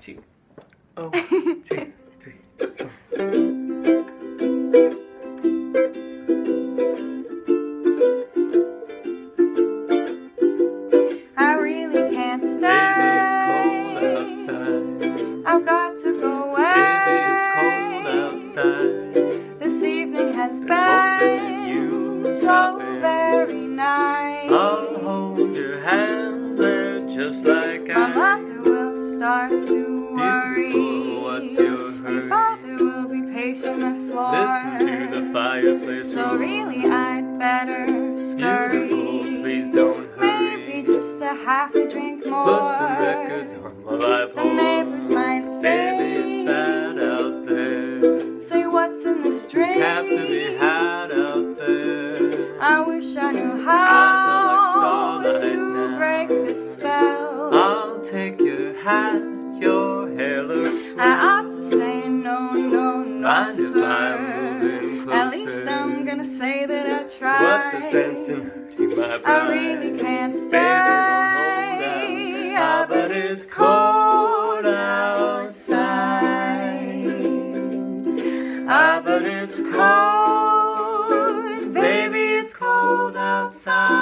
two, oh, two, three. I really can't stay. it's cold outside. I've got to go away. It's cold outside. This evening has been you so very nice. I'll hold your hands there just like My I mother will start to worry. Beautiful, what's your My hurry? father will be pacing the floor. Listen to the fireplace So roar. really, I'd better scurry. Beautiful, please don't hurry. Maybe just a half a drink more. Put some records on I pour. The neighbors might Baby, fade. it's bad out there. Say what's in this drink. Cats to be had out there. I wish I knew how like to now. break this spell. I'll take your hat, your hair looks swell. I ought to say no, no, no, Mind if. I'm moving At least I'm gonna say that I tried. What's the sense in hurting my pride? I really can't stay. Baby, don't hold out. Ah, but it's cold outside. Ah, but it's cold. Baby, it's cold outside.